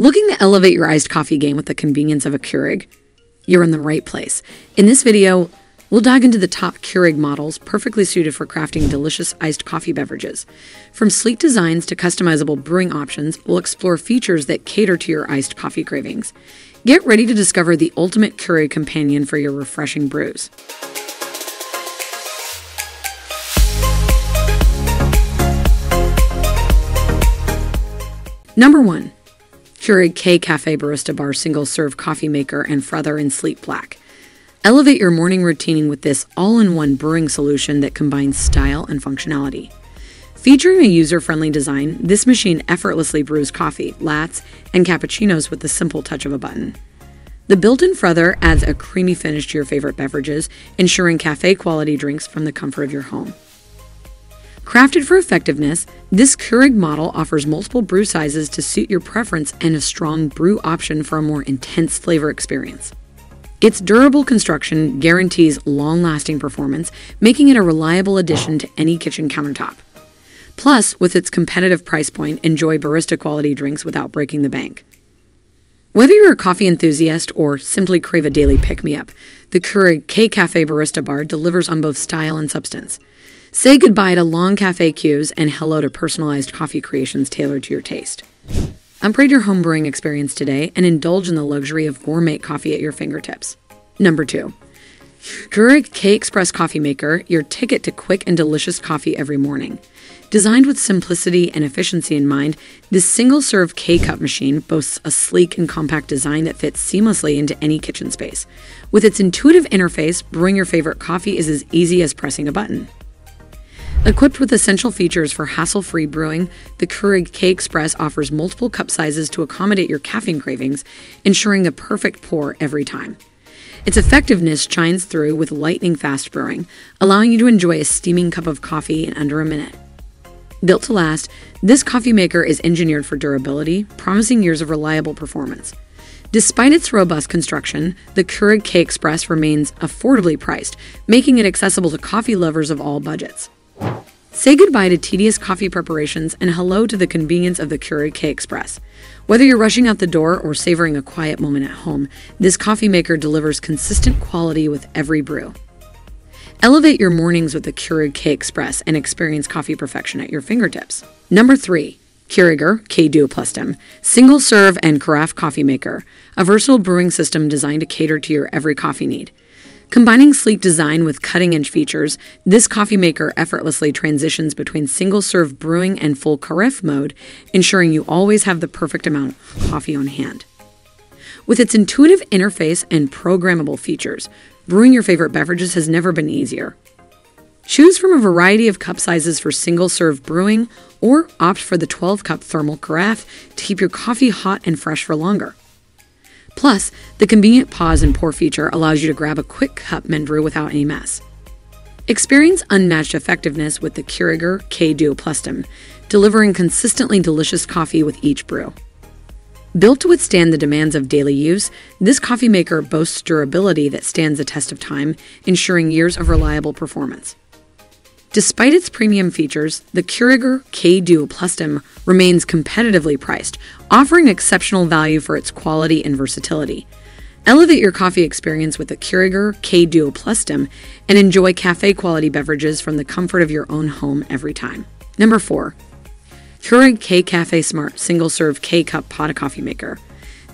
Looking to elevate your iced coffee game with the convenience of a Keurig? You're in the right place. In this video, we'll dive into the top Keurig models perfectly suited for crafting delicious iced coffee beverages. From sleek designs to customizable brewing options, we'll explore features that cater to your iced coffee cravings. Get ready to discover the ultimate Keurig companion for your refreshing brews. Number 1. Keurig K Cafe Barista Bar single serve coffee maker and frother in sleek black. Elevate your morning routine with this all in one brewing solution that combines style and functionality. Featuring a user friendly design, this machine effortlessly brews coffee, lattes, and cappuccinos with the simple touch of a button. The built in frother adds a creamy finish to your favorite beverages, ensuring cafe quality drinks from the comfort of your home. Crafted for effectiveness, this Keurig model offers multiple brew sizes to suit your preference and a strong brew option for a more intense flavor experience. Its durable construction guarantees long lasting performance, making it a reliable addition to any kitchen countertop. Plus, with its competitive price point, enjoy barista quality drinks without breaking the bank. Whether you're a coffee enthusiast or simply crave a daily pick me up, the Keurig K Cafe Barista Bar delivers on both style and substance. Say goodbye to long cafe queues and hello to personalized coffee creations tailored to your taste. Upgrade your home brewing experience today and indulge in the luxury of gourmet coffee at your fingertips. Number 2. Keurig K Express Coffee Maker, your ticket to quick and delicious coffee every morning. Designed with simplicity and efficiency in mind, this single serve K Cup machine boasts a sleek and compact design that fits seamlessly into any kitchen space. With its intuitive interface, brewing your favorite coffee is as easy as pressing a button. Equipped with essential features for hassle free brewing, the Keurig K Express offers multiple cup sizes to accommodate your caffeine cravings, ensuring a perfect pour every time. Its effectiveness shines through with lightning fast brewing, allowing you to enjoy a steaming cup of coffee in under a minute. Built to last, this coffee maker is engineered for durability, promising years of reliable performance. Despite its robust construction, the Keurig K Express remains affordably priced, making it accessible to coffee lovers of all budgets. Say goodbye to tedious coffee preparations and hello to the convenience of the Keurig K Express. Whether you're rushing out the door or savoring a quiet moment at home, this coffee maker delivers consistent quality with every brew. Elevate your mornings with the Keurig K Express and experience coffee perfection at your fingertips. Number 3. Keuriger K Duoplustem, single serve and carafe coffee maker, a versatile brewing system designed to cater to your every coffee need. Combining sleek design with cutting edge features, this coffee maker effortlessly transitions between single serve brewing and full carafe mode, ensuring you always have the perfect amount of coffee on hand. With its intuitive interface and programmable features, brewing your favorite beverages has never been easier. Choose from a variety of cup sizes for single serve brewing or opt for the 12 cup thermal carafe to keep your coffee hot and fresh for longer. Plus, the convenient pause and pour feature allows you to grab a quick cup and brew without any mess. Experience unmatched effectiveness with the Keuriger K Duoplustem, delivering consistently delicious coffee with each brew. Built to withstand the demands of daily use, this coffee maker boasts durability that stands the test of time, ensuring years of reliable performance. Despite its premium features, the Keuriger K Duoplustem remains competitively priced, offering exceptional value for its quality and versatility. Elevate your coffee experience with the Keuriger K Duoplustem and enjoy cafe quality beverages from the comfort of your own home every time. Number 4. Keurig K Cafe Smart Single Serve K Cup Pod Coffee Maker.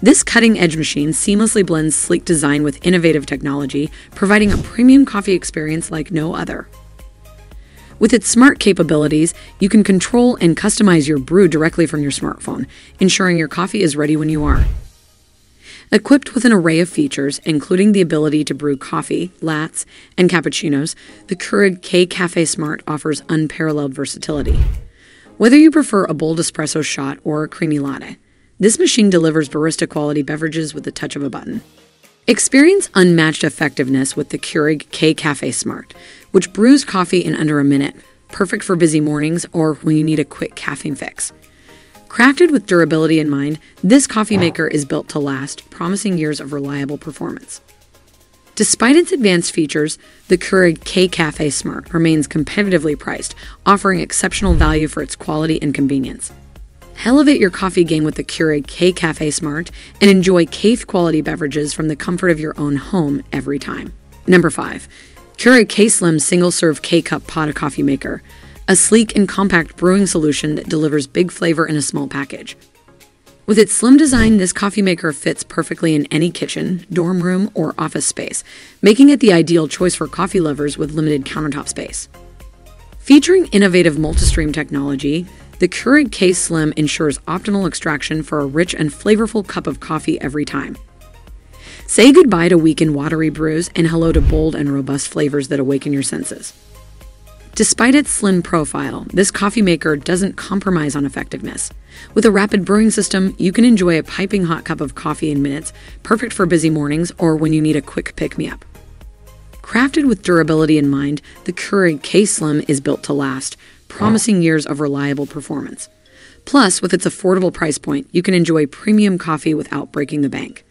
This cutting edge machine seamlessly blends sleek design with innovative technology, providing a premium coffee experience like no other. With its smart capabilities, you can control and customize your brew directly from your smartphone, ensuring your coffee is ready when you are. Equipped with an array of features, including the ability to brew coffee, lattes, and cappuccinos, the Keurig K Cafe Smart offers unparalleled versatility. Whether you prefer a bold espresso shot or a creamy latte, this machine delivers barista quality beverages with the touch of a button. Experience unmatched effectiveness with the Keurig K Cafe Smart, which brews coffee in under a minute, perfect for busy mornings or when you need a quick caffeine fix. Crafted with durability in mind, this coffee maker is built to last, promising years of reliable performance. Despite its advanced features, the Keurig K Cafe Smart remains competitively priced, offering exceptional value for its quality and convenience. Elevate your coffee game with the Keurig K Cafe Smart and enjoy cave quality beverages from the comfort of your own home every time. Number 5. Keurig K Slim Single Serve K Cup Pot of Coffee Maker, a sleek and compact brewing solution that delivers big flavor in a small package. With its slim design, this coffee maker fits perfectly in any kitchen, dorm room, or office space, making it the ideal choice for coffee lovers with limited countertop space. Featuring innovative multi-stream technology, the Keurig K Slim ensures optimal extraction for a rich and flavorful cup of coffee every time. Say goodbye to weak and watery brews and hello to bold and robust flavors that awaken your senses. Despite its slim profile, this coffee maker doesn't compromise on effectiveness. With a rapid brewing system, you can enjoy a piping hot cup of coffee in minutes, perfect for busy mornings or when you need a quick pick me up. Crafted with durability in mind, the Keurig K Slim is built to last, promising years of reliable performance. Plus, with its affordable price point, you can enjoy premium coffee without breaking the bank.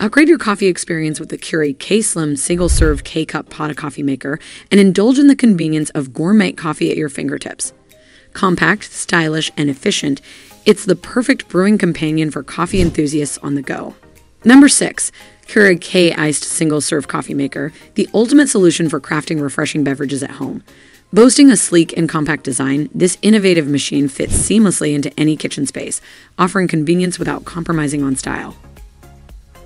Upgrade your coffee experience with the Keurig K-Slim single-serve K-Cup pot of coffee maker and indulge in the convenience of gourmet coffee at your fingertips. Compact, stylish, and efficient, it's the perfect brewing companion for coffee enthusiasts on the go. Number 6. Keurig K Iced Single Serve Coffee Maker, the ultimate solution for crafting refreshing beverages at home. Boasting a sleek and compact design, this innovative machine fits seamlessly into any kitchen space, offering convenience without compromising on style.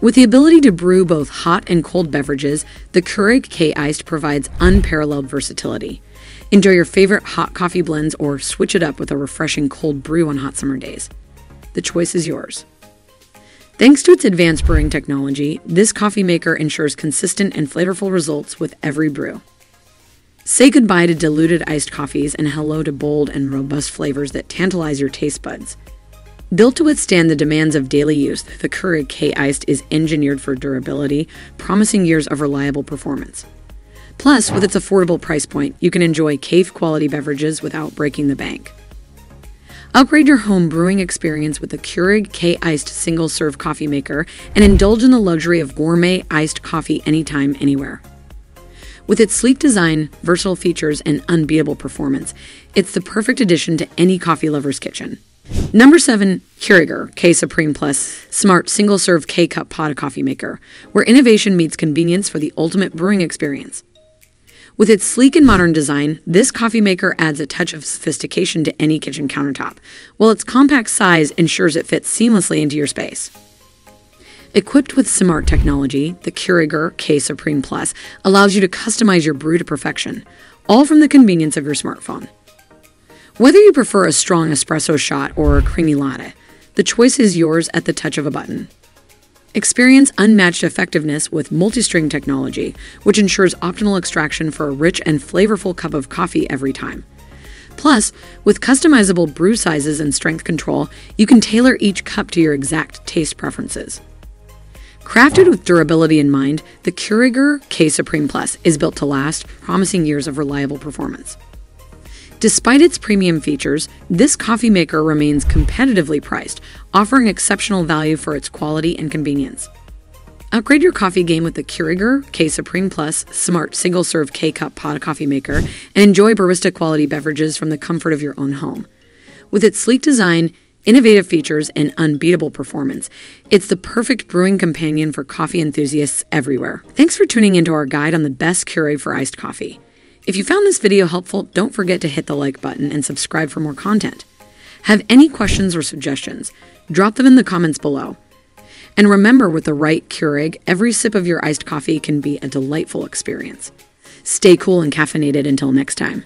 With the ability to brew both hot and cold beverages, the Keurig K Iced provides unparalleled versatility. Enjoy your favorite hot coffee blends or switch it up with a refreshing cold brew on hot summer days. The choice is yours. Thanks to its advanced brewing technology, this coffee maker ensures consistent and flavorful results with every brew. Say goodbye to diluted iced coffees and hello to bold and robust flavors that tantalize your taste buds. Built to withstand the demands of daily use, the Keurig K Iced is engineered for durability, promising years of reliable performance. Plus, with its affordable price point, you can enjoy cave quality beverages without breaking the bank. Upgrade your home brewing experience with the Keurig K Iced single serve coffee maker and indulge in the luxury of gourmet iced coffee anytime, anywhere. With its sleek design, versatile features, and unbeatable performance, it's the perfect addition to any coffee lover's kitchen. Number seven, Keuriger K Supreme Plus Smart Single Serve K Cup Pot of Coffee Maker, where innovation meets convenience for the ultimate brewing experience. With its sleek and modern design, this coffee maker adds a touch of sophistication to any kitchen countertop, while its compact size ensures it fits seamlessly into your space. Equipped with smart technology, the Keuriger K Supreme Plus allows you to customize your brew to perfection, all from the convenience of your smartphone. Whether you prefer a strong espresso shot or a creamy latte, the choice is yours at the touch of a button. Experience unmatched effectiveness with multi-stream technology, which ensures optimal extraction for a rich and flavorful cup of coffee every time. Plus, with customizable brew sizes and strength control, you can tailor each cup to your exact taste preferences. Crafted with durability in mind, the Keuriger K Supreme Plus is built to last, promising years of reliable performance. Despite its premium features, this coffee maker remains competitively priced, offering exceptional value for its quality and convenience. Upgrade your coffee game with the Keuriger K Supreme Plus Smart Single Serve K Cup Pod Coffee Maker and enjoy barista quality beverages from the comfort of your own home. With its sleek design, innovative features, and unbeatable performance, it's the perfect brewing companion for coffee enthusiasts everywhere. Thanks for tuning into our guide on the best Keurig for iced coffee. If you found this video helpful, don't forget to hit the like button and subscribe for more content. Have any questions or suggestions? Drop them in the comments below. And remember, with the right Keurig, every sip of your iced coffee can be a delightful experience. Stay cool and caffeinated until next time.